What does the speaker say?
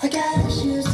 I got issues.